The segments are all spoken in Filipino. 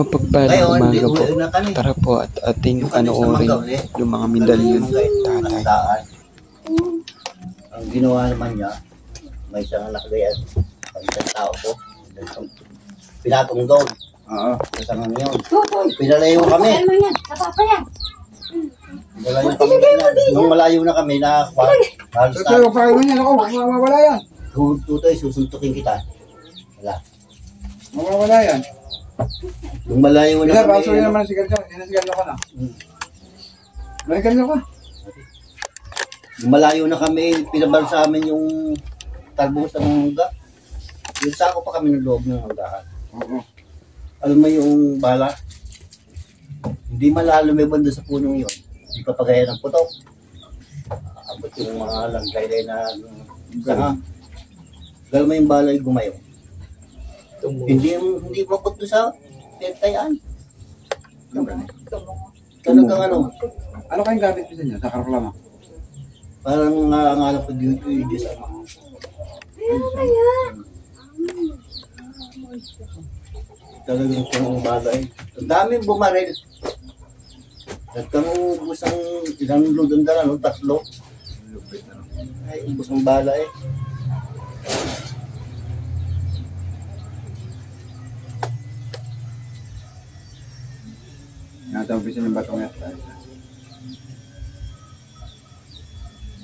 Mapagpalang umaga po. Tara po at ating panoorin ulit. yung mga medalyon Mangga, tatay. Ang ginawa naman niya, may isang anak gayan. Pag isang tao po, pinatong doon. Oo. Sa nga yun. Tutoy. Pinalayo kami. Ano? Sa papa yan. Pinalayo kami. Nung malayo na kami, na halos Ito yung niya. Ako, mawawala yan. Tu- Tutoy, susuntukin kita. Wala. Mawawala yan. Nung malayo na Isa, kami, baso yun naman ang sigarilyo. Yan ang sigarilyo ko na. Hmm. May sigarilyo ka. nung malayo na kami, pinabal sa amin yung talbos ng mangga. Yung sako pa kami ng loob ng hanggahan. Oo. Alam mo yung bala? Hindi malalo may banda sa punong yun. Hindi pa pagaya ng putok. Abot yung mga langgay na sanga. Dahil mo yung bala yung gumayo. Hindi hindi mabot doon sa tentayan. Talagang ano, Ano kayong gamit nyo sa inyo? Sa karaklama? parang nangangalap ko dito yung Diyos Ama. Talagang kung bala eh. Ang daming bumaril. At kang ubus ang ilang ludong dala, no? tatlo. Ay, ang bala eh. Natampisin yung batong yan.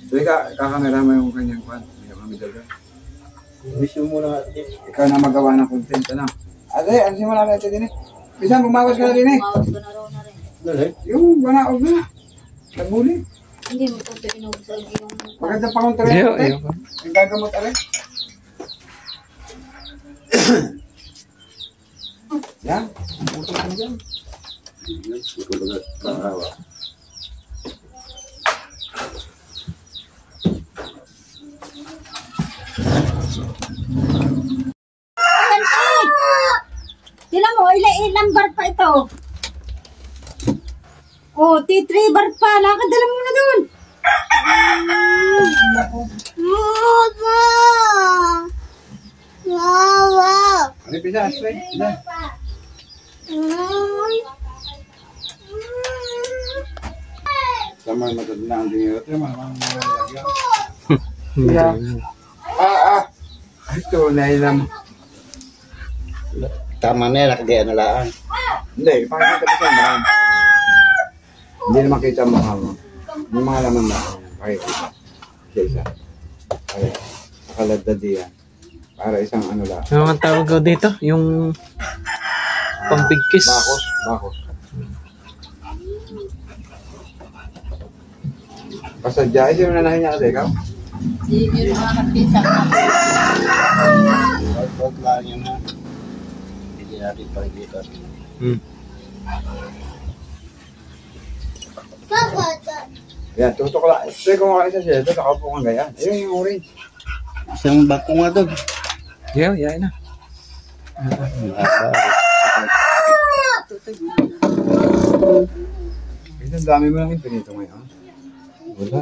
Sige ka, kakamera mo yung kanyang kwan. May mga medalyo. Wish mo muna natin. Ikaw na magawa ng content, ano? Ate, ano mo namin ate din eh? Bisan, bumawas ka na din eh. Mawas ko na raw na rin. Dali. Yung banaog na. Nabuli. Hindi mo po ito inubusal yung... Maganda pa kong Ayaw, ate. ayaw. Ang gagamot ate. Yan. Ang puto ka na dyan. Tila mo, ilang, bar pa ito? Oh, T3 bar pa. Nakadala mo na doon. Mama! Mama! Ano pisa? Asway. Yan. Sama matod na ang dinero. Ito naman, mga mga lagyan. Yeah. Ah, ah. Ito, nailam. Tama na yan, nakagaya na laan. Hindi, pakikita ko sa mga. Hindi na makita ang mukha mo. Yung mga laman na. Pakikita. Isa-isa. Okay. Nakaladad yan. Para isang ano lang. Ano ang tawag ko dito? Yung pambigkis. Bakos. Bakos. Pasadya. Sino na nahin niya kasi ikaw? Hindi yun mga kapisa. Huwag lang yun na. Hindi natin pakikita. Hmm. Yan, tutok lang. Ito kung makaisa siya. Ito, nakaupo kang ganyan. Ayun yung orange. Isang bako nga doon. Ayaw, yain na. Ito, dami mo lang infinito ngayon. Wala.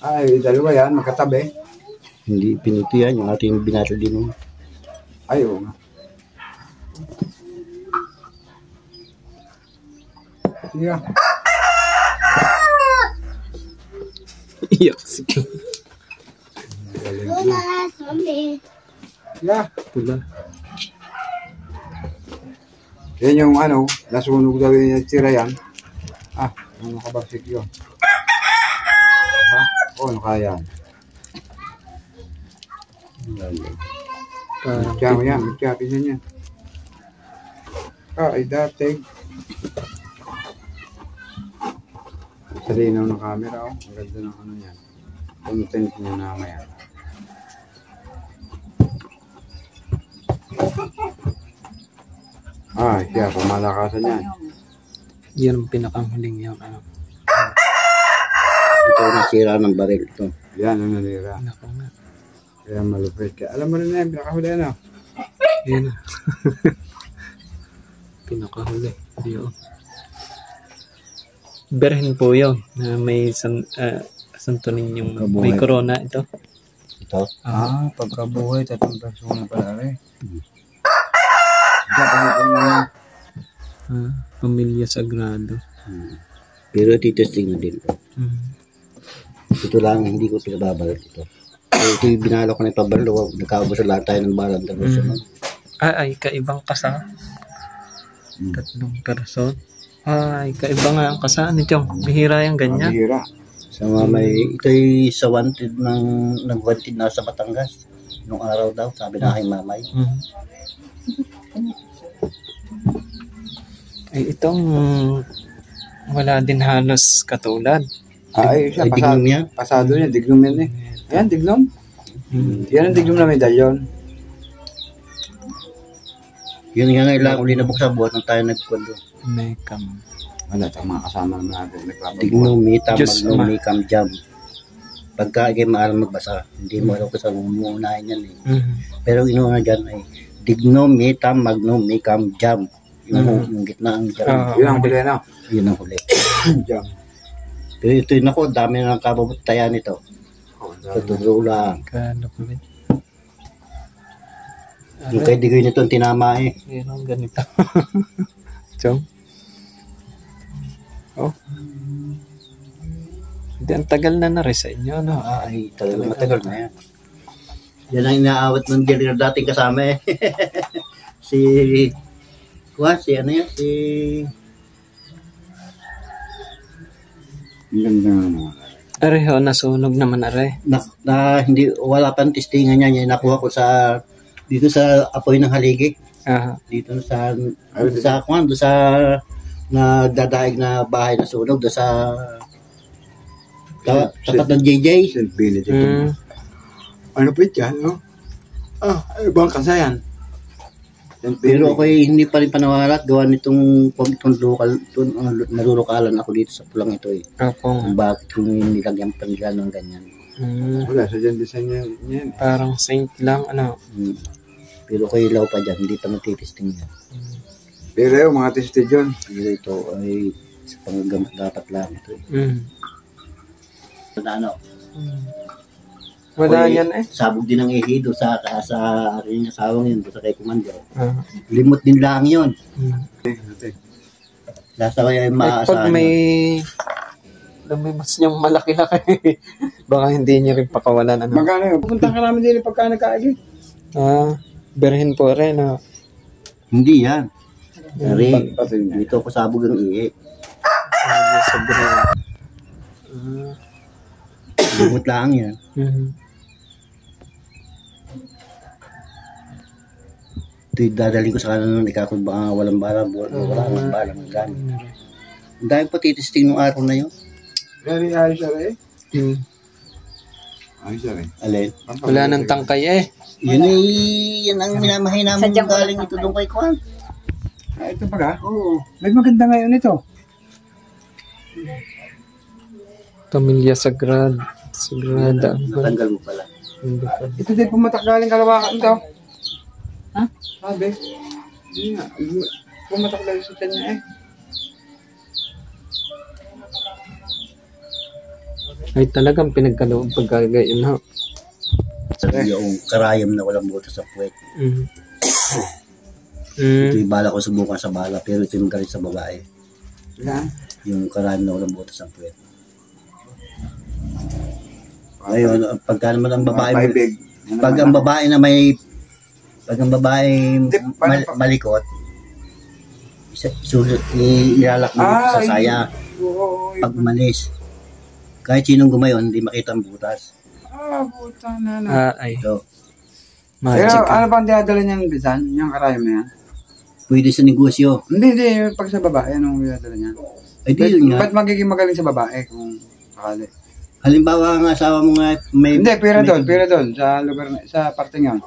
Ay, dalawa yan. Magkatabi. Hindi pinito yan, yung ating binata din. oh. Ay, oo nga. Sige. Iyak si Yeah. Pula. Yan yung ano, nasunog daw yung tira yan. Ah, ano nakabagsik yun? Oo, oh, nakayan. Parang Kaya mo yan, kaya pisan yan. Ah, ay dating. Sa linaw ng camera, oh. Ang ganda ng ano yan. Content niya na maya. Ah, siya, pamalakasan yan. Yan ang pinakanghuling yung ano. Ito nasira ng baril ito. Yan ang. Nako nga. Kaya malupit ka. Alam mo na yan, pinakahuli ano. Yan na. Pinakahuli. Yun. Berhen po yun. Na may san, uh, santunin yung Kabuhay. may corona ito. Ito. Ah, pagkabuhay, tatlong persona pala rin. Diyan, pangit na yan. Ah, pamilya sagrado. Hmm. Pero titesting na din. Mm. Ito lang, hindi ko pinababalot ito. So, ito yung binalo ko na ipabalo. Nagkaubos lahat tayo ng balang dalawa Mm. Ah, ay, kaibang kasa. Hmm. Tatlong person. Ay, kaiba nga ang kasa nito. Bihira yung ganyan. Mabihira. Sa mga may, ito yung sa wanted ng, ng wanted na sa Batangas. Nung araw daw, sabi na kay mamay. Mm. Ay, itong wala din halos katulad. Ah, ay, siya, Ay, pasado, dignum yan. pasado niya, dignum yan eh. Ayan, dignum. Mm. Yan ang dignum na medalyon. Yun nga ngayon lang, uli na buksan buhat nang tayo nagkwento. May kam. Wala, sa mga kasama naman natin. Nagpapabuhat. Dignumita, Diyos magnumi, jam. Pagka ikay maalam magbasa, hindi mo alam kung saan umuunahin yan eh. Mm. Pero inuuna dyan ay dignomita, magnumi, jam. Yung, Mhm. yung gitna ang jam. Ah, Yun ang huli na. Yun ang huli. Diyan. Pero ito yun ako, dami na ng kababutayan nito. Sa totoo lang. Yung kay Digoy nito ang tinama eh. Yun ang ganito. Chong. Oh. Hindi, ang tagal na na rin sa inyo, no? Ah, ay, talaga matagal na yan. Yan ang inaawat ng na dating kasama eh. si, kuha, si ano yan, si, Ang ganda nga naman. Areho, nasunog naman are. na, na hindi, wala pang testingan niya, niya nakuha ko sa, dito sa apoy ng haligi. Ah, Dito sa, dito sa, kuha, doon sa, nagdadaig na bahay na sunog, doon sa, ta- tapat ng JJ. St. Benedict. mm, Ano po yan, no? Ah, ibang kasayan. Pero ako hindi pa rin panawalat gawa nitong kung itong local, itong, uh, narurukalan ako dito sa pulang ito eh. ako nga. Kung bakit kung nilagyan pa nila ng ganyan. Mm, Wala, sa dyan design niya. Yan. parang saint lang, ano. Hmm. Pero kay ilaw pa dyan, hindi pa nagtitesting yan. Pero yung mga tested yun. Pero ito ay sa panggagamot dapat lang ito eh. Mm. Na ano, Wala Ako'y yan eh. Sabog din ng ihi doon sa, sa aking asawang yun, sa kay Commander. Ah, Limot din lang yun. mm. Lasa kaya pag maaasahan. may lumimas niyang malaki-laki, baka hindi niyo rin pakawalan. Ano? Magkano yun? Pupunta ka namin din pagka nagkaagi. Ah, berhin po rin. Ah. Hindi yan. Pati niya. dito ako sabog ng ihi. Ah, sobra. Ah, Limot lang yan. mhm. Ito yung dadalhin ko sa kanan ng ikakot baka walang bala, wala, wala nang bala ng gamit. Ang dami pa titesting nung araw na yun. Very ayos siya rin. Mm. Ayos siya rin. Alin? Wala nang tangkay eh. Yun ay, yan ang minamahay namin galing ito doon kay Kwan. Ah, ito pala. Oo. May maganda ngayon ito. Pamilya Sagrad. Sagrada. Natanggal mo pala. Ito din pumatak galing kalawakan ito. Ha? Sabi. Hindi nga. Pumatak galing sa kanya eh. Ay talagang pinagkaloob pagkagayon ha. Sabi yung karayom na walang buto sa puwet. Mm. Ito Mm. yung bala ko subukan sa bala, pero ito yung galing sa babae. Yan. Yung karayom na walang buto sa puwet. Ngayon, pagka naman ang babae. Yan pag ang babae na may, pag ang babae paano mal- pa- malikot, isa- su- i- ilalak mo sa saya. Oo. Pag malis, kahit sinong gumayon, hindi makita ang butas. Ah, puta na na. Ah, ay. So, Pero ano ba ang dinadala niyang bisan? Yung karayom na yan? pwede sa negosyo. Hindi, hindi. Pag sa babae, anong dinadala niya? Ay, di yun nga. Ba't magiging magaling sa babae kung sakali? Halimbawa ang asawa mo nga may... Hindi, pera may- doon, pera doon, sa lugar na, sa parting yun.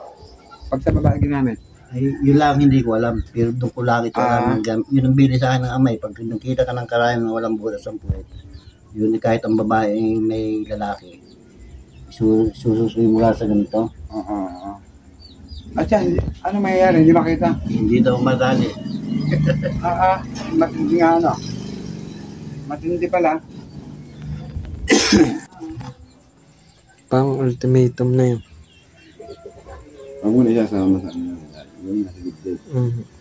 Pag sa babae ginamit. Ay, yun lang hindi ko alam. Pero doon ko lang ito Ah. alam. ng gam- Yun ang bili sa akin ng amay. Pag nakita ka ng karayom na walang butas ang puwet, yun kahit ang babae ay may lalaki. Su sususuin mo lang sa ganito. Oo. oo. At yan, ano mangyayari? Hindi makita. Hindi daw madali. Ah, ah, matindi nga ano. Matindi pala. Pang ultimatum na yun. Huwag mo na sa ano. Yun, nasa gitlit. Mm.